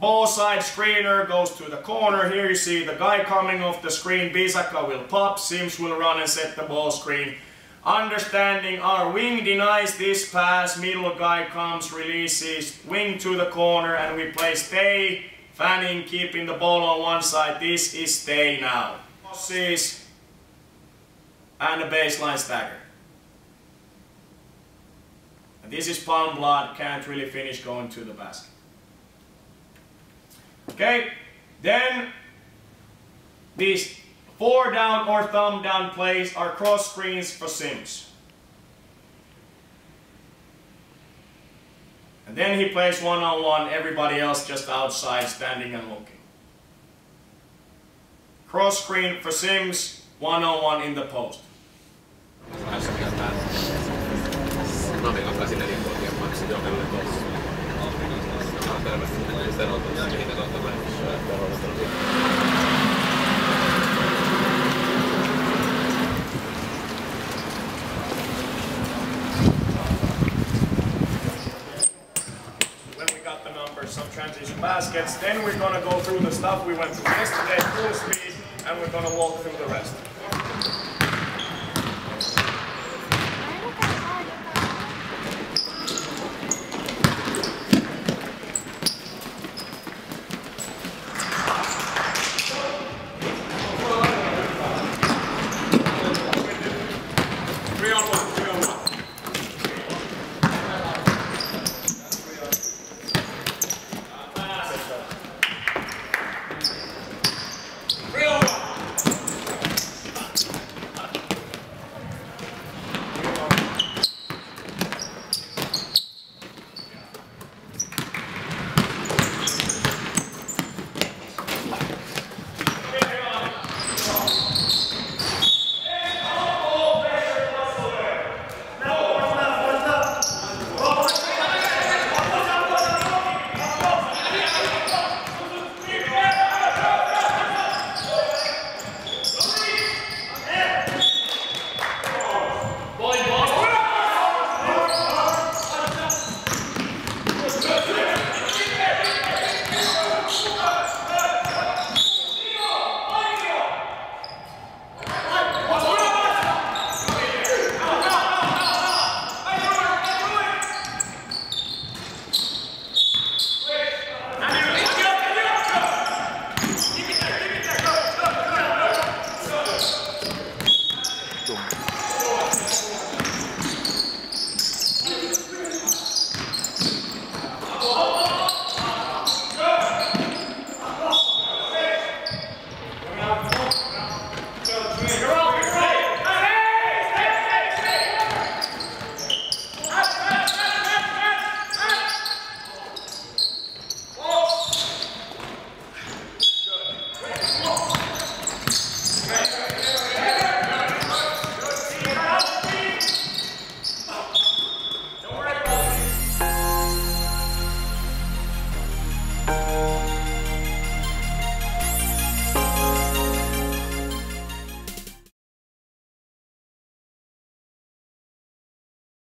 Ball side screener goes to the corner. Here you see the guy coming off the screen. Bisaka will pop. Sims will run and set the ball screen. Understanding our wing denies this pass. Middle guy comes, releases. Wing to the corner and we play stay. Fanning keeping the ball on one side. This is stay now. Crosses and a baseline stagger. And this is palm blood. Can't really finish going to the basket. Okay, then these four down or thumb down plays are cross screens for Sims. And then he plays one-on-one, everybody else just outside standing and looking. Cross screen for Sims, one-on-one -on -one in the post. Some transition baskets. Then we're gonna go through the stuff we went through yesterday, full speed, and we're gonna walk through the rest.